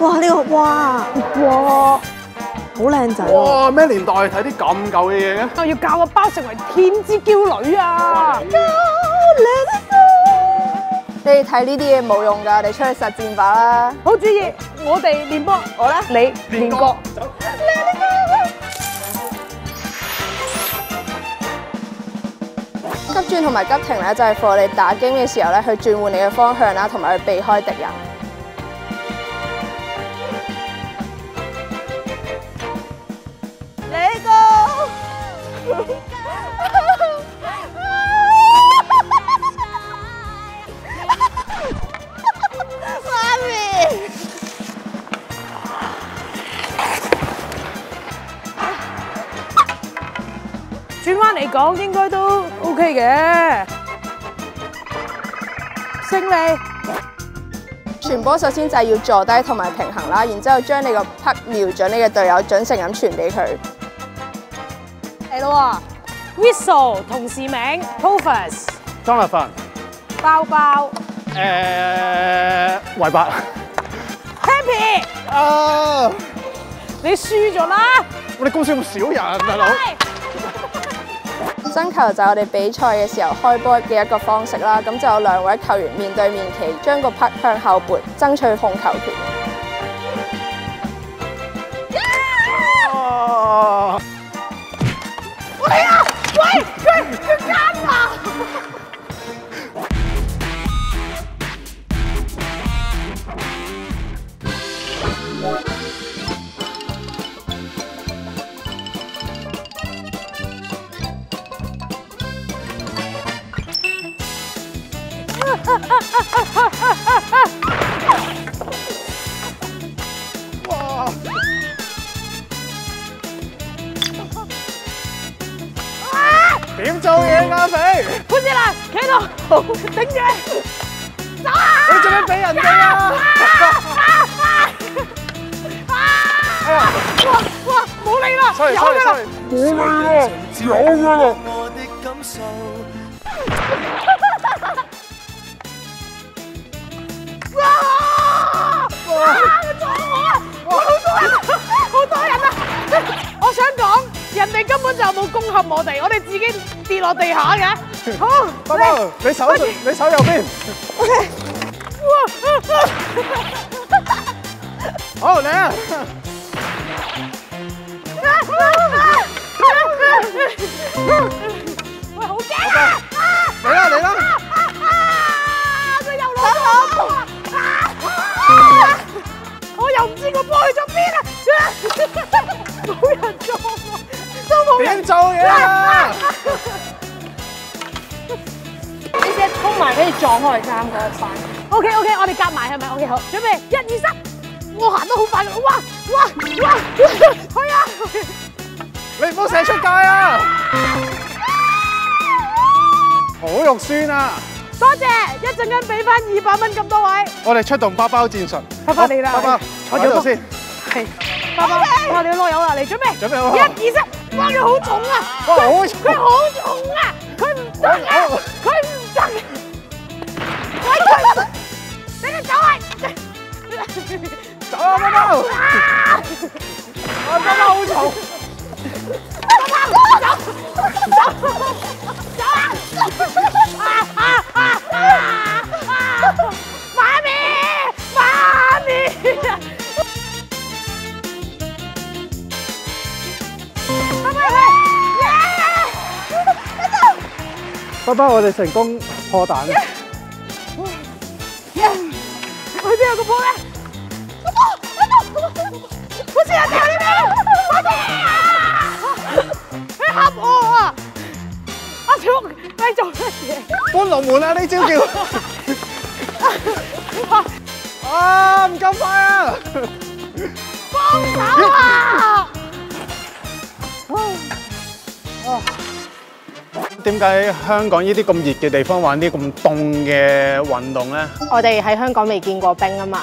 哇！呢、個哇哇好靚仔喎！哇！咩年代睇啲咁舊嘅嘢嘅？我要教個包成為天之驕女啊！你哋睇呢啲嘢冇用㗎，你出去實戰吧啦。好主意，我哋練波，我咧，你練歌。急轉同埋急停咧，就係 for 你打 game 嘅時候咧，去轉換你嘅方向啦，同埋去避開敵人。轉彎嚟講應該都 OK 嘅。勝利，傳波首先就係要坐低同埋平衡啦，然之後將你個拍瞄準你嘅隊友，準成咁傳俾佢。嚟咯喎！Whistle 同事名 Pofus 張立凡，包包誒維伯 Happy，啊！你輸咗啦！我哋公司咁少人，大佬。爭球就係我哋比賽嘅時候開波嘅一個方式啦，咁就有兩位球員面對面企，將個拍向後撥，爭取控球權。度頂住，走啊！你做咩俾人哋啊？哎呀哇哇，冇理啦，有 sorry 㗎啦冇理啦，有㗎啦。哇！哇！佢撞我啊！哇！好多人啊，好多人啊！我想講，人哋根本就冇攻陷我哋，我哋自己跌落地下嘅。好，包包，你手你手右邊。好嚟啊！喂，好驚啊！嚟啦嚟啦！佢又攞咗我啊！我又唔知個波去咗邊啊！冇人撞我，都冇人點做嘢埋俾你撞開三個班。O K O K，我哋夾埋係咪？O K 好，準備一二三，我行得好快㗎，哇哇哇，去啊！你唔好射出界啊！好肉酸啊！多謝，一陣間俾翻二百蚊咁多位。我哋出動包包戰術。包包你啦包包坐喺度先。係，爸爸，哇！你落油啦，嚟準備，準備好一二三，哇！佢好重啊，哇佢好重啊，佢唔得啊，走啊，包包！啊！啊，包包好重。媽咪，媽咪，拜拜，包包，我哋成功破蛋。去邊有個波咧？好似人哋呢邊，快啲！你嚇我啊！阿小，你做乜嘢？搬龍門啊！呢招叫。啊，唔夠快啊！幫手啊！點解香港呢啲咁熱嘅地方玩啲咁凍嘅運動咧？我哋喺香港未見過冰啊嘛，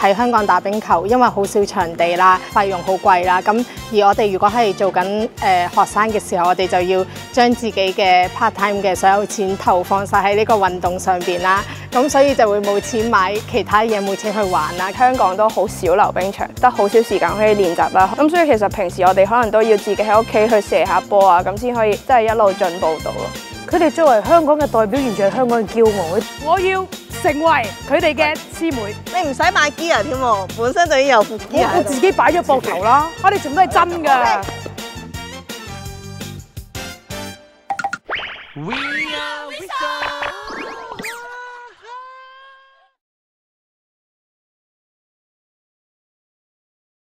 喺香港打冰球，因為好少場地啦，費用好貴啦。咁而我哋如果係做緊誒、呃、學生嘅時候，我哋就要將自己嘅 part time 嘅所有錢投放晒喺呢個運動上邊啦。咁所以就會冇錢買其他嘢，冇錢去玩啦。香港都好少溜冰場，得好少時間可以練習啦。咁所以其實平時我哋可能都要自己喺屋企去射下波啊，咁先可以即係一路進步到咯。佢哋作為香港嘅代表，完全係香港嘅驕傲。我要成為佢哋嘅師妹。你唔使買 gear 添喎，本身就已經有副 gear 我我自己擺咗膊頭啦，我哋全部都係真㗎。We are Wisdom.